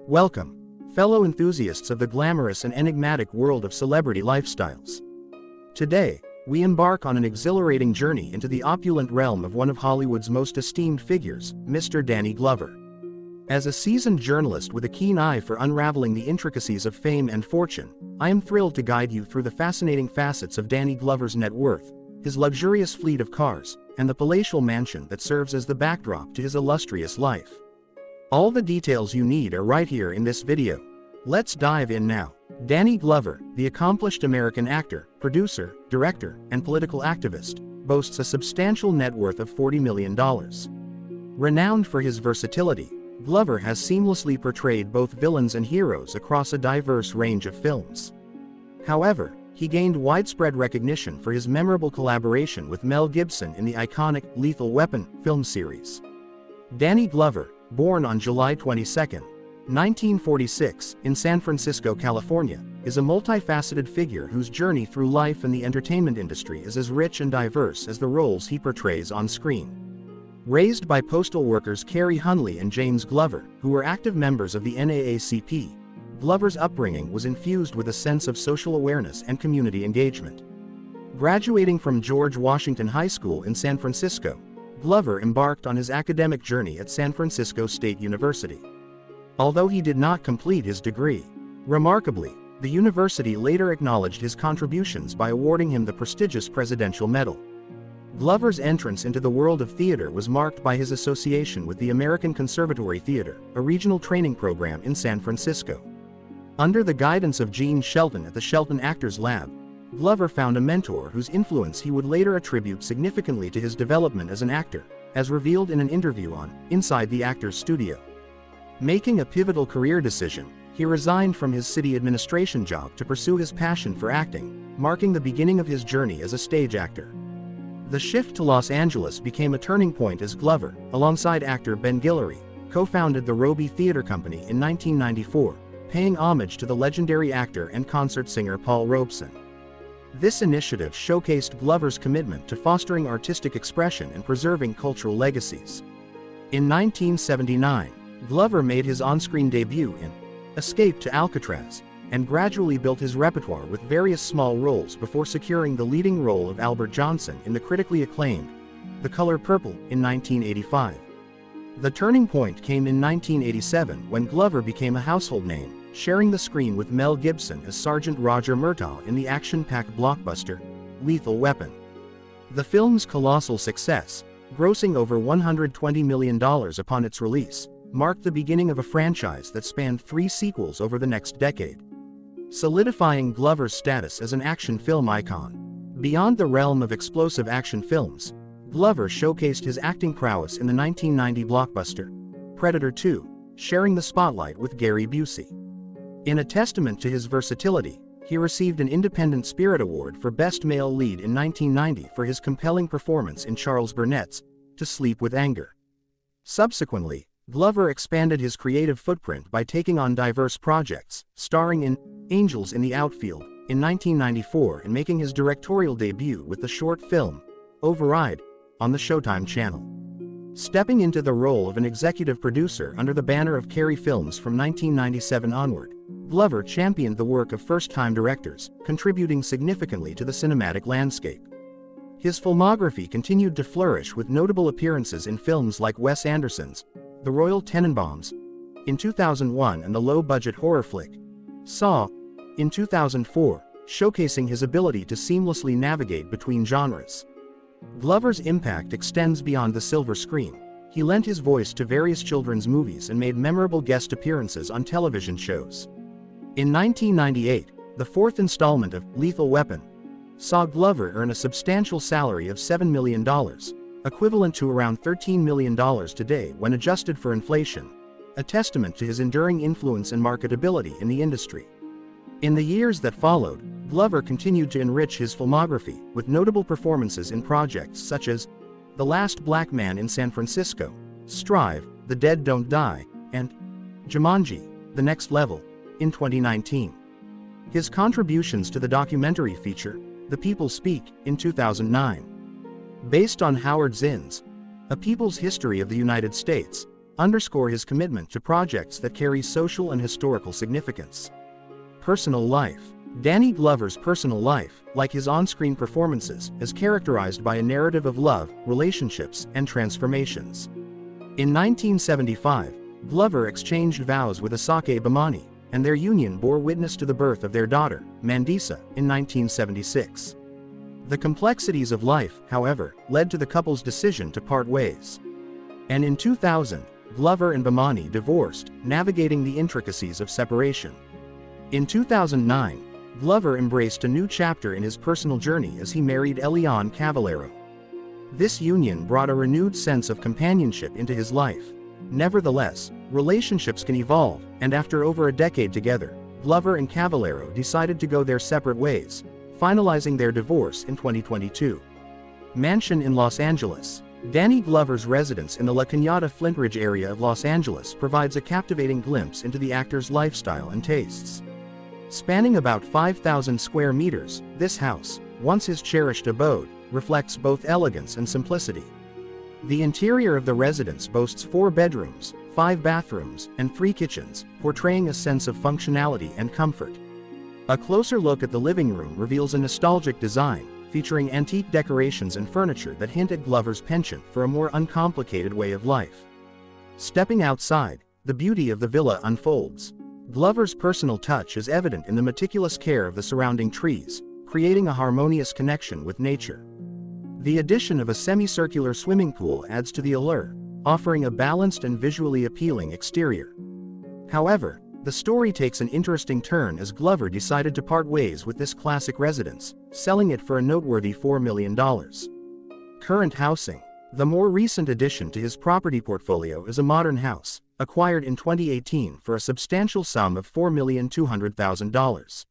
Welcome, fellow enthusiasts of the glamorous and enigmatic world of celebrity lifestyles. Today, we embark on an exhilarating journey into the opulent realm of one of Hollywood's most esteemed figures, Mr. Danny Glover. As a seasoned journalist with a keen eye for unraveling the intricacies of fame and fortune, I am thrilled to guide you through the fascinating facets of Danny Glover's net worth, his luxurious fleet of cars, and the palatial mansion that serves as the backdrop to his illustrious life. All the details you need are right here in this video. Let's dive in now. Danny Glover, the accomplished American actor, producer, director, and political activist, boasts a substantial net worth of $40 million. Renowned for his versatility, Glover has seamlessly portrayed both villains and heroes across a diverse range of films. However, he gained widespread recognition for his memorable collaboration with Mel Gibson in the iconic Lethal Weapon film series. Danny Glover, born on July 22, 1946, in San Francisco, California, is a multifaceted figure whose journey through life and the entertainment industry is as rich and diverse as the roles he portrays on screen. Raised by postal workers Carrie Hunley and James Glover, who were active members of the NAACP, Glover's upbringing was infused with a sense of social awareness and community engagement. Graduating from George Washington High School in San Francisco, Glover embarked on his academic journey at San Francisco State University. Although he did not complete his degree, remarkably, the university later acknowledged his contributions by awarding him the prestigious Presidential Medal. Glover's entrance into the world of theater was marked by his association with the American Conservatory Theater, a regional training program in San Francisco. Under the guidance of Jean Shelton at the Shelton Actors Lab, Glover found a mentor whose influence he would later attribute significantly to his development as an actor, as revealed in an interview on Inside the Actors Studio. Making a pivotal career decision, he resigned from his city administration job to pursue his passion for acting, marking the beginning of his journey as a stage actor. The shift to Los Angeles became a turning point as Glover, alongside actor Ben Guillory, co-founded the Robey Theater Company in 1994, paying homage to the legendary actor and concert singer Paul Robeson. This initiative showcased Glover's commitment to fostering artistic expression and preserving cultural legacies. In 1979, Glover made his on-screen debut in Escape to Alcatraz, and gradually built his repertoire with various small roles before securing the leading role of Albert Johnson in the critically acclaimed The Color Purple in 1985. The turning point came in 1987 when Glover became a household name, sharing the screen with Mel Gibson as Sergeant Roger Murtaugh in the action-packed blockbuster, Lethal Weapon. The film's colossal success, grossing over $120 million upon its release, marked the beginning of a franchise that spanned three sequels over the next decade. Solidifying Glover's status as an action film icon. Beyond the realm of explosive action films, Glover showcased his acting prowess in the 1990 blockbuster, Predator 2, sharing the spotlight with Gary Busey. In a testament to his versatility, he received an Independent Spirit Award for Best Male Lead in 1990 for his compelling performance in Charles Burnett's To Sleep with Anger. Subsequently, Glover expanded his creative footprint by taking on diverse projects, starring in Angels in the Outfield in 1994 and making his directorial debut with the short film Override on the Showtime channel. Stepping into the role of an executive producer under the banner of Carrie Films from 1997 onward, Glover championed the work of first-time directors, contributing significantly to the cinematic landscape. His filmography continued to flourish with notable appearances in films like Wes Anderson's The Royal Tenenbaums in 2001 and the low-budget horror flick Saw in 2004, showcasing his ability to seamlessly navigate between genres. Glover's impact extends beyond the silver screen. He lent his voice to various children's movies and made memorable guest appearances on television shows. In 1998, the fourth installment of Lethal Weapon saw Glover earn a substantial salary of $7 million, equivalent to around $13 million today when adjusted for inflation, a testament to his enduring influence and marketability in the industry. In the years that followed, Glover continued to enrich his filmography with notable performances in projects such as The Last Black Man in San Francisco, Strive, The Dead Don't Die, and Jumanji, The Next Level in 2019. His contributions to the documentary feature, The People Speak, in 2009. Based on Howard Zinn's A People's History of the United States, underscore his commitment to projects that carry social and historical significance. Personal life. Danny Glover's personal life, like his on-screen performances, is characterized by a narrative of love, relationships, and transformations. In 1975, Glover exchanged vows with Asake Bomani, and their union bore witness to the birth of their daughter, Mandisa, in 1976. The complexities of life, however, led to the couple's decision to part ways. And in 2000, Glover and Bomani divorced, navigating the intricacies of separation. In 2009, Glover embraced a new chapter in his personal journey as he married Eliane Cavalleiro. This union brought a renewed sense of companionship into his life. Nevertheless, relationships can evolve, and after over a decade together, Glover and Cavalleiro decided to go their separate ways, finalizing their divorce in 2022. Mansion in Los Angeles. Danny Glover's residence in the La Cañada Flintridge area of Los Angeles provides a captivating glimpse into the actor's lifestyle and tastes. Spanning about 5,000 square meters, this house, once his cherished abode, reflects both elegance and simplicity. The interior of the residence boasts four bedrooms, five bathrooms, and three kitchens, portraying a sense of functionality and comfort. A closer look at the living room reveals a nostalgic design, featuring antique decorations and furniture that hint at Glover's penchant for a more uncomplicated way of life. Stepping outside, the beauty of the villa unfolds. Glover's personal touch is evident in the meticulous care of the surrounding trees, creating a harmonious connection with nature. The addition of a semicircular swimming pool adds to the allure, offering a balanced and visually appealing exterior. However, the story takes an interesting turn as Glover decided to part ways with this classic residence, selling it for a noteworthy $4 million. Current housing. The more recent addition to his property portfolio is a modern house, acquired in 2018 for a substantial sum of $4,200,000.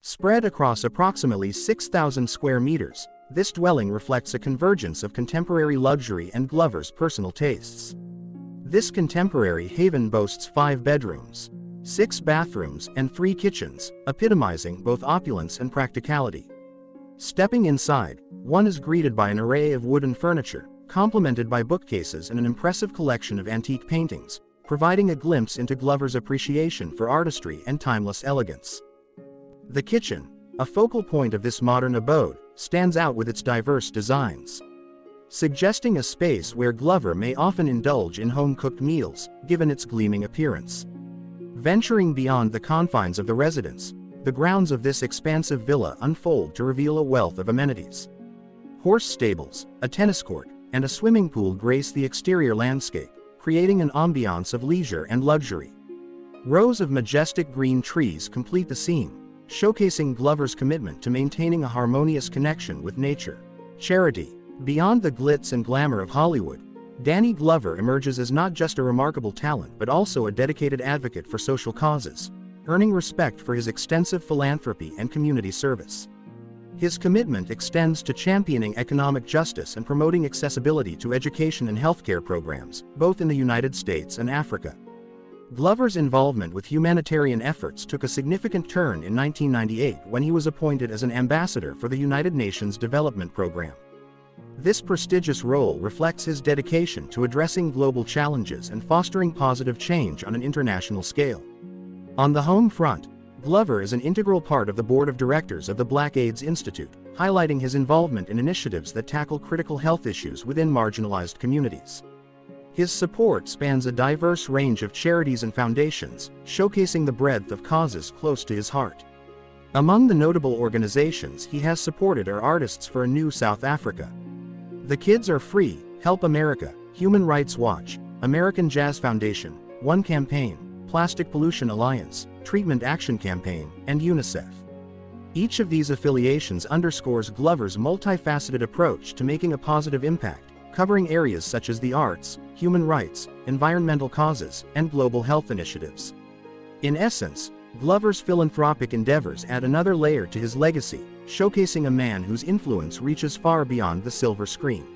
Spread across approximately 6,000 square meters, this dwelling reflects a convergence of contemporary luxury and Glover's personal tastes. This contemporary haven boasts five bedrooms, six bathrooms, and three kitchens, epitomizing both opulence and practicality. Stepping inside, one is greeted by an array of wooden furniture, complemented by bookcases and an impressive collection of antique paintings, providing a glimpse into Glover's appreciation for artistry and timeless elegance. The kitchen, a focal point of this modern abode, stands out with its diverse designs. Suggesting a space where Glover may often indulge in home-cooked meals, given its gleaming appearance. Venturing beyond the confines of the residence, the grounds of this expansive villa unfold to reveal a wealth of amenities. Horse stables, a tennis court, and a swimming pool grace the exterior landscape, creating an ambiance of leisure and luxury. Rows of majestic green trees complete the scene, showcasing Glover's commitment to maintaining a harmonious connection with nature. Charity. Beyond the glitz and glamour of Hollywood, Danny Glover emerges as not just a remarkable talent but also a dedicated advocate for social causes, earning respect for his extensive philanthropy and community service. His commitment extends to championing economic justice and promoting accessibility to education and healthcare programs, both in the United States and Africa. Glover's involvement with humanitarian efforts took a significant turn in 1998 when he was appointed as an ambassador for the United Nations Development Program. This prestigious role reflects his dedication to addressing global challenges and fostering positive change on an international scale. On the home front, Glover is an integral part of the board of directors of the Black AIDS Institute, highlighting his involvement in initiatives that tackle critical health issues within marginalized communities. His support spans a diverse range of charities and foundations, showcasing the breadth of causes close to his heart. Among the notable organizations he has supported are Artists for a New South Africa. The Kids Are Free, Help America, Human Rights Watch, American Jazz Foundation, One Campaign, Plastic Pollution Alliance, Treatment Action Campaign, and UNICEF. Each of these affiliations underscores Glover's multifaceted approach to making a positive impact, covering areas such as the arts, human rights, environmental causes, and global health initiatives. In essence, Glover's philanthropic endeavors add another layer to his legacy, showcasing a man whose influence reaches far beyond the silver screen.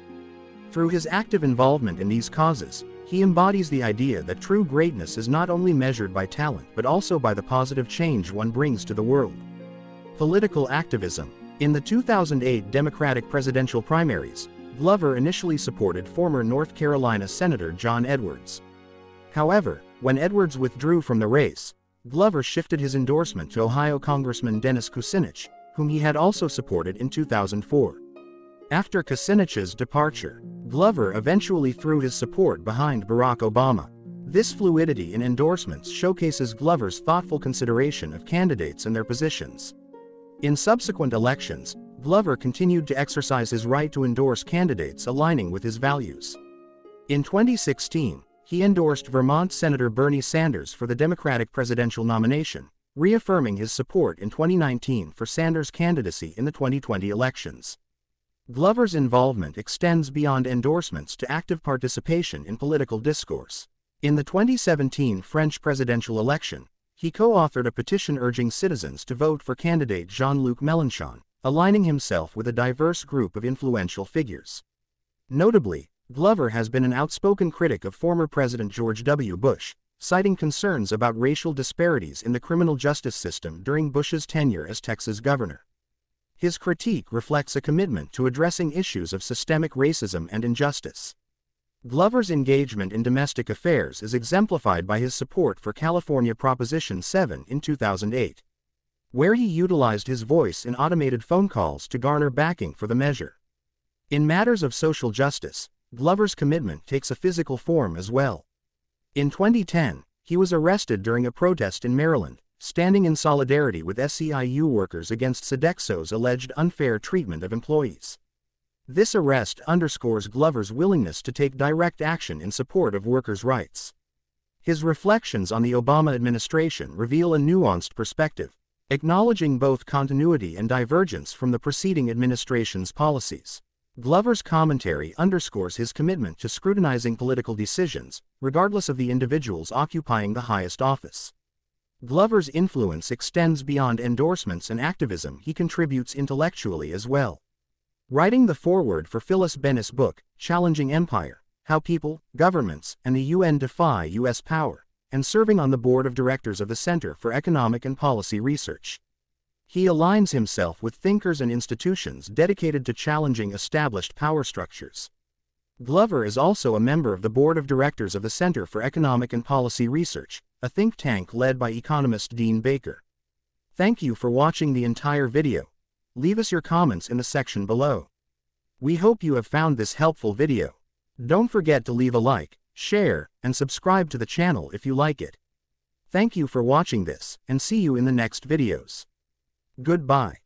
Through his active involvement in these causes, he embodies the idea that true greatness is not only measured by talent but also by the positive change one brings to the world. Political activism. In the 2008 Democratic presidential primaries, Glover initially supported former North Carolina Senator John Edwards. However, when Edwards withdrew from the race, Glover shifted his endorsement to Ohio Congressman Dennis Kucinich, whom he had also supported in 2004. After Kucinich's departure, Glover eventually threw his support behind Barack Obama. This fluidity in endorsements showcases Glover's thoughtful consideration of candidates and their positions. In subsequent elections, Glover continued to exercise his right to endorse candidates aligning with his values. In 2016, he endorsed Vermont Senator Bernie Sanders for the Democratic presidential nomination, reaffirming his support in 2019 for Sanders' candidacy in the 2020 elections. Glover's involvement extends beyond endorsements to active participation in political discourse. In the 2017 French presidential election, he co-authored a petition urging citizens to vote for candidate Jean-Luc Mélenchon, aligning himself with a diverse group of influential figures. Notably, Glover has been an outspoken critic of former President George W. Bush, citing concerns about racial disparities in the criminal justice system during Bush's tenure as Texas governor. His critique reflects a commitment to addressing issues of systemic racism and injustice. Glover's engagement in domestic affairs is exemplified by his support for California Proposition 7 in 2008, where he utilized his voice in automated phone calls to garner backing for the measure. In matters of social justice, Glover's commitment takes a physical form as well. In 2010, he was arrested during a protest in Maryland, standing in solidarity with SEIU workers against Sodexo's alleged unfair treatment of employees. This arrest underscores Glover's willingness to take direct action in support of workers' rights. His reflections on the Obama administration reveal a nuanced perspective, acknowledging both continuity and divergence from the preceding administration's policies. Glover's commentary underscores his commitment to scrutinizing political decisions, regardless of the individuals occupying the highest office. Glover's influence extends beyond endorsements and activism he contributes intellectually as well. Writing the foreword for Phyllis Bennis' book, Challenging Empire, How People, Governments, and the UN Defy U.S. Power, and serving on the board of directors of the Center for Economic and Policy Research. He aligns himself with thinkers and institutions dedicated to challenging established power structures. Glover is also a member of the board of directors of the Center for Economic and Policy Research, a think tank led by economist Dean Baker. Thank you for watching the entire video. Leave us your comments in the section below. We hope you have found this helpful video. Don't forget to leave a like, share, and subscribe to the channel if you like it. Thank you for watching this, and see you in the next videos. Goodbye.